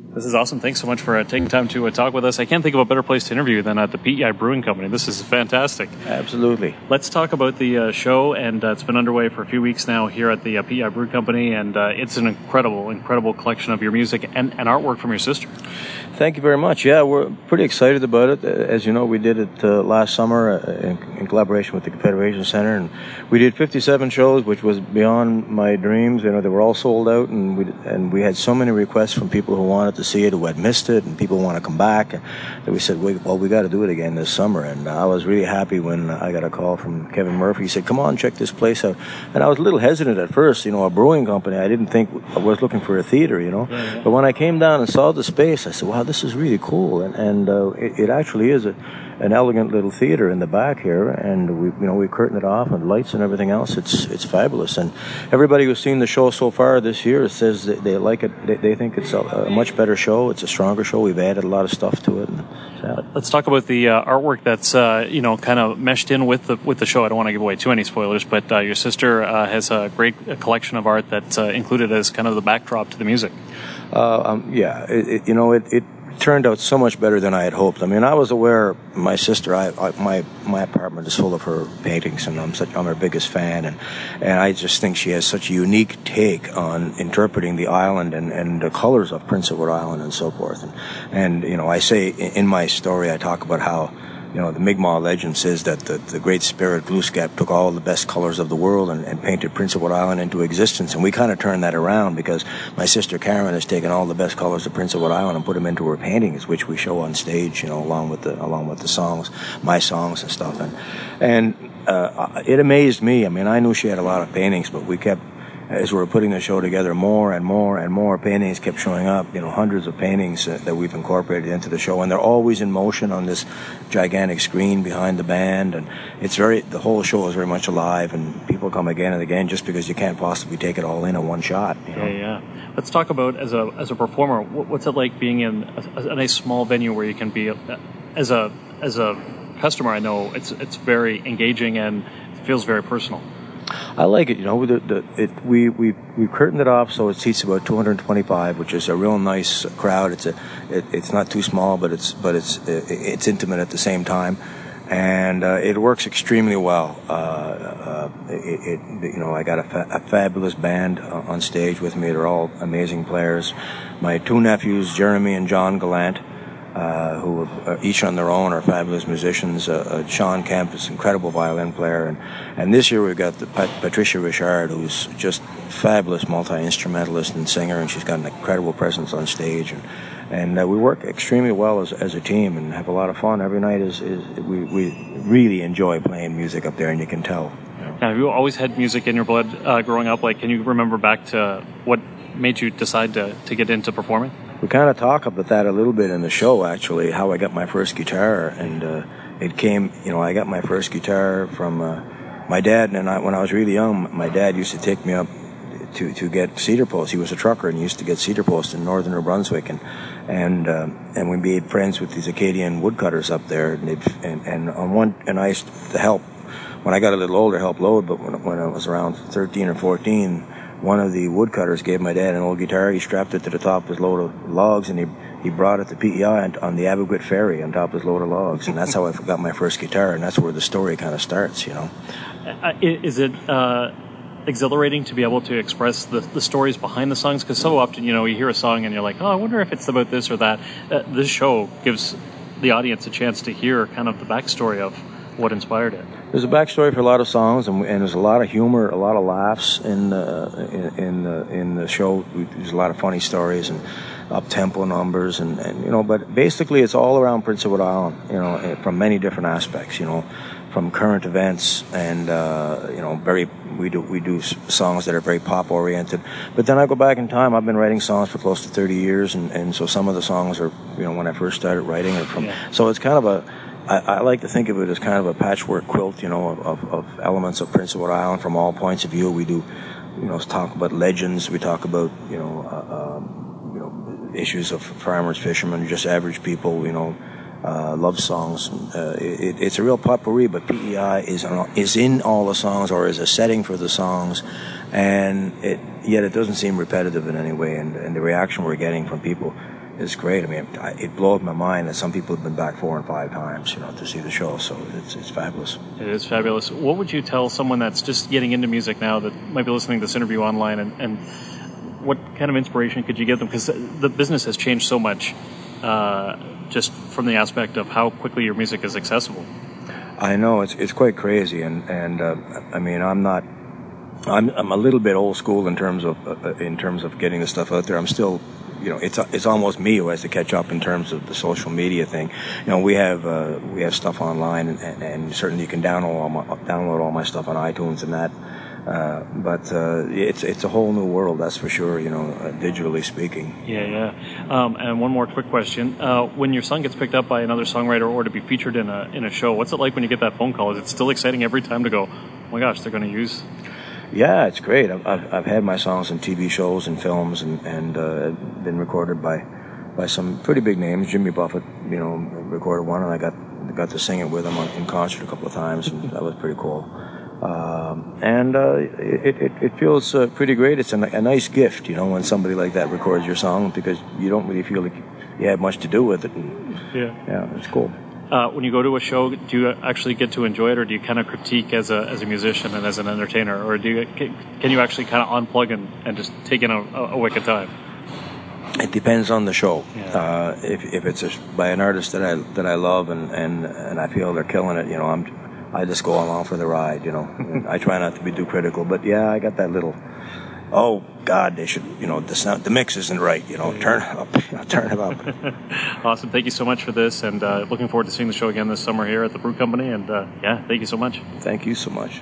This is awesome. Thanks so much for uh, taking time to uh, talk with us. I can't think of a better place to interview than at the PEI Brewing Company. This is fantastic. Absolutely. Let's talk about the uh, show, and uh, it's been underway for a few weeks now here at the uh, PEI Brewing Company, and uh, it's an incredible, incredible collection of your music and, and artwork from your sister. Thank you very much. Yeah, we're pretty excited about it. As you know, we did it uh, last summer in, in, collaboration with the Confederation Center, and we did 57 shows, which was beyond my dreams. You know, they were all sold out, and we and we had so many requests from people who wanted to see it, who had missed it, and people want to come back. And we said, well, we got to do it again this summer. And I was really happy when I got a call from Kevin Murphy. He said, "Come on, check this place out." And I was a little hesitant at first. You know, a brewing company. I didn't think I was looking for a theater. You know, yeah, yeah. but when I came down and saw the space, I said, "Wow, this is really cool." And, and uh, it, it, actually is a, an elegant little theater in the back here, and we, you know, we curtain it off and lights and everything else. It's it's fabulous, and everybody who's seen the show so far this year says that they like it. They, they think it's a, a, much better show. It's a stronger show. We've added a lot of stuff to it. And, yeah. Let's talk about the uh, artwork that's uh, you know kind of meshed in with the with the show. I don't want to give away too many spoilers, but uh, your sister uh, has a great collection of art that's uh, included as kind of the backdrop to the music. Uh, um, yeah, it, it, you know it, it turned out so much better than I had hoped. I mean, I was aware my sister, I, I, my my apartment is full of her paintings, and I'm such I'm her biggest fan, and and I just think she has such a unique take on interpreting the island and, and the colors of Prince Edward Island and so forth. And and you know, I say in my story, I talk about how you know, the Mi'kmaq legend says that the, the great spirit Glooskap took all the best colors of the world and, and painted Prince Edward Island into existence. And we kind of turned that around because my sister Karen has taken all the best colors of Prince Edward Island and put them into her paintings, which we show on stage, you know, along with the along with the songs, my songs and stuff. And and uh, it amazed me. I mean, I knew she had a lot of paintings, but we kept as we were putting the show together, more and more and more paintings kept showing up. You know, hundreds of paintings that we've incorporated into the show, and they're always in motion on this gigantic screen behind the band. And it's very the whole show is very much alive, and people come again and again just because you can't possibly take it all in in one shot. You know? Yeah, yeah. Let's talk about as a as a performer. What's it like being in a, a nice small venue where you can be uh, as a as a customer? I know it's it's very engaging and feels very personal. I like it. You know, the, the, it, we we we curtained it off so it seats about 225, which is a real nice crowd. It's a it, it's not too small, but it's but it's it's intimate at the same time, and uh, it works extremely well. Uh, uh, it, it, you know I got a, fa- a fabulous band on stage with me. They're all amazing players. My two nephews, Jeremy and John Gallant uh, who are each on their own are fabulous musicians. Uh, uh, Sean Kemp is an incredible violin player, and and this year we've got the Pat- Patricia Richard, who's just fabulous multi instrumentalist and singer, and she's got an incredible presence on stage, and and uh, we work extremely well as, as a team and have a lot of fun every night. Is is we we really enjoy playing music up there, and you can tell. Now, have you always had music in your blood uh, growing up? Like, can you remember back to what made you decide to, to get into performing? We kind of talk about that a little bit in the show, actually, how I got my first guitar. And uh, it came, you know, I got my first guitar from uh, my dad. And I, when I was really young, my dad used to take me up to, to get cedar posts. He was a trucker and he used to get cedar posts in northern New Brunswick. And and uh, and we made friends with these Acadian woodcutters up there. And, and, and on one, and I used to help when I got a little older, help load. But when, when I was around 13 or 14, one of the woodcutters gave my dad an old guitar. He strapped it to the top of his load of logs, and he he brought it to PEI on the Abegweit Ferry on top of his load of logs, and that's how I got my first guitar, and that's where the story kind of starts, you know. Uh, is it uh, exhilarating to be able to express the, the stories behind the songs? Because so often, you know, you hear a song and you're like, oh, I wonder if it's about this or that. Uh, this show gives the audience a chance to hear kind of the backstory of what inspired it there's a backstory for a lot of songs, and, and there's a lot of humor, a lot of laughs in the in in the, in the show. There's a lot of funny stories and up tempo numbers, and, and you know. But basically, it's all around Prince Edward Island, you know, eh, from many different aspects, you know, from current events and uh, you know, very we do we do songs that are very pop oriented. But then I go back in time. I've been writing songs for close to 30 years, and, and so some of the songs are you know when I first started writing are from. Yeah. So it's kind of a I, I, like to think of it as kind of a patchwork quilt, you know, of, of, elements of Prince Edward Island from all points of view. We do, you know, talk about legends. We talk about, you know, uh, um, you know, issues of farmers, fishermen, just average people, you know, uh, love songs. Uh, it, it's a real potpourri, but PEI is is in all the songs or is a setting for the songs, and it, yet it doesn't seem repetitive in any way. And, and the reaction we're getting from people is great. I mean, I, it blows my mind that some people have been back four and five times, you know, to see the show. So it's, it's fabulous. It is fabulous. What would you tell someone that's just getting into music now that might be listening to this interview online and, and what kind of inspiration could you give them? Because the business has changed so much, uh, just from the aspect of how quickly your music is accessible. I know it's it's quite crazy, and and uh, I mean I'm not. I'm I'm a little bit old school in terms of uh, in terms of getting the stuff out there. I'm still you know, it's it's almost me who has to catch up in terms of the social media thing. You know, we have uh, we have stuff online, and, and, and, certainly you can download all my download all my stuff on iTunes and that. Uh, but uh, it's it's a whole new world, that's for sure. You know, uh, digitally speaking. Yeah, yeah. Um, and one more quick question: uh, When your song gets picked up by another songwriter or to be featured in a in a show, what's it like when you get that phone call? Is it still exciting every time to go? Oh my gosh, they're going to use yeah, it's great. I've, I've, I've, had my songs in TV shows and films and, and uh, been recorded by by some pretty big names. Jimmy Buffett, you know, recorded one, and I got got to sing it with him on, in concert a couple of times, and that was pretty cool. Um, and uh, it, it, it, feels uh, pretty great. It's a, a, nice gift, you know, when somebody like that records your song because you don't really feel like you have much to do with it. And, yeah, yeah, it's cool. Uh, when you go to a show, do you actually get to enjoy it, or do you kind of critique as a as a musician and as an entertainer, or do you can you actually kind of unplug and, and just take in a, a wicked time? It depends on the show. Yeah. Uh, if, if it's a, by an artist that I that I love and, and, and I feel they're killing it, you know, I'm I just go along for the ride. You know, I try not to be too critical, but yeah, I got that little oh God, they should, you know, the sound, the mix isn't right. You know, turn up, turn it up. awesome. Thank you so much for this, and uh, looking forward to seeing the show again this summer here at the Brew Company. And uh, yeah, thank you so much. Thank you so much.